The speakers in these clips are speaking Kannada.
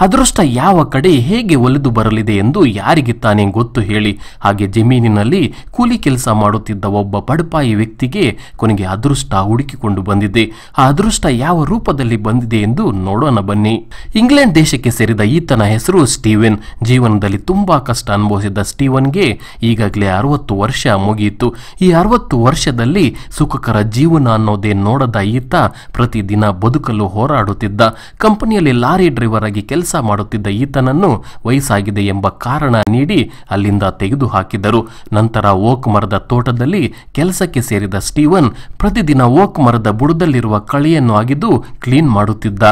ಅದೃಷ್ಟ ಯಾವ ಕಡೆ ಹೇಗೆ ಒಲಿದು ಬರಲಿದೆ ಎಂದು ಯಾರಿಗೆ ತಾನೇ ಗೊತ್ತು ಹೇಳಿ. ಹಾಗೆ ಜಮೀನಿನಲ್ಲಿ ಕೂಲಿ ಕೆಲಸ ಮಾಡುತ್ತಿದ್ದ ಒಬ್ಬ ಬಡಪಾಯಿ ವ್ಯಕ್ತಿಗೆ ಕೊನೆಗೆ ಅದೃಷ್ಟ ಹುಡುಕಿಕೊಂಡು ಬಂದಿದೆ. ಆ ಅದೃಷ್ಟ ಯಾವ ರೂಪದಲ್ಲಿ ಬಂದಿದೆ ಎಂದು ನೋಡೋಣ ಬನ್ನಿ. ಇಂಗ್ಲೆಂಡ್ ದೇಶಕ್ಕೆ ಸೇರಿದ ಈತನ ಹೆಸರು ಸ್ಟೀವನ್. ಜೀವನದಲ್ಲಿ ತುಂಬಾ ಕಷ್ಟ ಅನುಭವಿಸಿದ ಸ್ಟೀವನ್ಗೆ ಈಗಾಗಲೇ ಅರವತ್ತು ವರ್ಷ ಮುಗಿಯಿತು. ಈ ಅರವತ್ತು ವರ್ಷದಲ್ಲಿ ಸುಖಕರ ಜೀವನ ಅನ್ನೋದೇ ನೋಡದ ಈತ ಪ್ರತಿದಿನ ಬದುಕಲು ಹೋರಾಡುತ್ತಿದ್ದ. ಕಂಪನಿಯಲ್ಲಿ ಲಾರಿ ಡ್ರೈವರ್ ಆಗಿ ಕೆಲಸ ಮಾಡುತ್ತಿದ್ದ ಈತನನ್ನು ವಯಸ್ಸಾಗಿದೆ ಎಂಬ ಕಾರಣ ನೀಡಿ ಅಲ್ಲಿಂದ ತೆಗೆದು ಹಾಕಿದರು ನಂತರ ಓಕ್ ಮರದ ತೋಟದಲ್ಲಿ ಕೆಲಸಕ್ಕೆ ಸೇರಿದ ಸ್ಟೀವನ್ ಪ್ರತಿದಿನ ಓಕ್ ಮರದ ಬುಡದಲ್ಲಿರುವ ಕಳೆಯನ್ನು ಆಗಿದ್ದು ಕ್ಲೀನ್ ಮಾಡುತ್ತಿದ್ದ.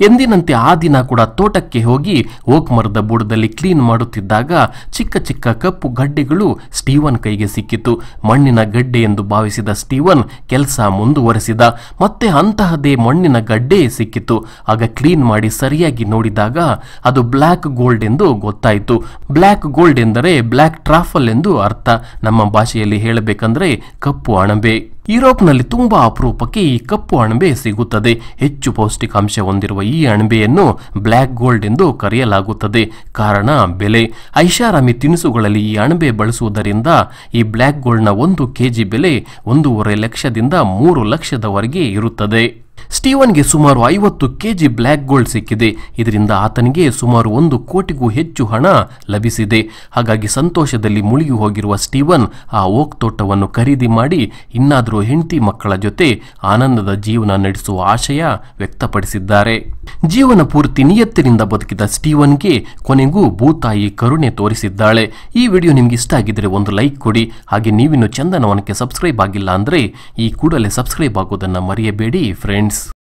ಎಂದಿನಂತೆ ಆ ದಿನ ಕೂಡ ತೋಟಕ್ಕೆ ಹೋಗಿ ಓಕ್ ಮರದ ಬುಡದಲ್ಲಿ ಕ್ಲೀನ್ ಮಾಡುತ್ತಿದ್ದಾಗ ಚಿಕ್ಕ ಚಿಕ್ಕ ಕಪ್ಪು ಗಡ್ಡೆಗಳು ಸ್ಟೀವನ್ ಕೈಗೆ ಸಿಕ್ಕಿತು. ಮಣ್ಣಿನ ಗಡ್ಡೆ ಎಂದು ಭಾವಿಸಿದ ಸ್ಟೀವನ್ ಕೆಲಸ ಮುಂದುವರೆಸಿದ. ಮತ್ತೆ ಅಂತಹದೇ ಮಣ್ಣಿನ ಗಡ್ಡೆ ಸಿಕ್ಕಿತು. ಆಗ ಕ್ಲೀನ್ ಮಾಡಿ ಸರಿಯಾಗಿ ನೋಡಿದಾಗ ಅದು ಬ್ಲ್ಯಾಕ್ ಗೋಲ್ಡ್ ಎಂದು ಗೊತ್ತಾಯಿತು. ಬ್ಲ್ಯಾಕ್ ಗೋಲ್ಡ್ ಎಂದರೆ ಬ್ಲ್ಯಾಕ್ ಟ್ರಾಫಲ್ ಎಂದು ಅರ್ಥ. ನಮ್ಮ ಭಾಷೆಯಲ್ಲಿ ಹೇಳಬೇಕಂದ್ರೆ ಕಪ್ಪು ಅಣಬೆ. ಯುರೋಪ್ನಲ್ಲಿ ತುಂಬಾ ಅಪರೂಪಕ್ಕೆ ಈ ಕಪ್ಪು ಅಣಬೆ ಸಿಗುತ್ತದೆ. ಹೆಚ್ಚು ಪೌಷ್ಟಿಕಾಂಶ ಹೊಂದಿರುವ ಈ ಅಣಬೆಯನ್ನು ಬ್ಲ್ಯಾಕ್ ಗೋಲ್ಡ್ ಎಂದು ಕರೆಯಲಾಗುತ್ತದೆ. ಕಾರಣ, ಬೆಲೆ. ಐಷಾರಾಮಿ ತಿನಿಸುಗಳಲ್ಲಿ ಈ ಅಣಬೆ ಬಳಸುವುದರಿಂದ ಈ ಬ್ಲ್ಯಾಕ್ ಗೋಲ್ಡ್ನ ಒಂದು ಕೆಜಿ ಬೆಲೆ ಒಂದೂವರೆ ಲಕ್ಷದಿಂದ ಮೂರು ಲಕ್ಷದವರೆಗೆ ಇರುತ್ತದೆ. ಸ್ಟೀವನ್ಗೆ ಸುಮಾರು ಐವತ್ತು ಕೆಜಿ ಬ್ಲ್ಯಾಕ್ ಗೋಲ್ಡ್ ಸಿಕ್ಕಿದೆ. ಇದರಿಂದ ಆತನಿಗೆ ಸುಮಾರು ಒಂದು ಕೋಟಿಗೂ ಹೆಚ್ಚು ಹಣ ಲಭಿಸಿದೆ. ಹಾಗಾಗಿ ಸಂತೋಷದಲ್ಲಿ ಮುಳುಗಿ ಹೋಗಿರುವ ಸ್ಟೀವನ್ ಆ ಓಕ್ ತೋಟವನ್ನು ಖರೀದಿ ಮಾಡಿ ಇನ್ನಾದರೂ ಹೆಂಡತಿ ಮಕ್ಕಳ ಜೊತೆ ಆನಂದದ ಜೀವನ ನಡೆಸುವ ಆಶಯ ವ್ಯಕ್ತಪಡಿಸಿದ್ದಾರೆ. ಜೀವನ ಪೂರ್ತಿ ನಿಯತ್ತಿನಿಂದ ಬದುಕಿದ ಸ್ಟೀವನ್ಗೆ ಕೊನೆಗೂ ಭೂತಾಯಿ ಕರುಣೆ ತೋರಿಸಿದ್ದಾಳೆ. ಈ ವಿಡಿಯೋ ನಿಮ್ಗೆ ಇಷ್ಟ ಆಗಿದ್ರೆ ಒಂದು ಲೈಕ್ ಕೊಡಿ. ಹಾಗೆ ನೀವಿನ್ನು ಚಂದನವನಕ್ಕೆ ಸಬ್ಸ್ಕ್ರೈಬ್ ಆಗಿಲ್ಲ ಅಂದ್ರೆ ಈ ಕೂಡಲೇ ಸಬ್ಸ್ಕ್ರೈಬ್ ಆಗೋದನ್ನ ಮರೆಯಬೇಡಿ ಫ್ರೆಂಡ್ಸ್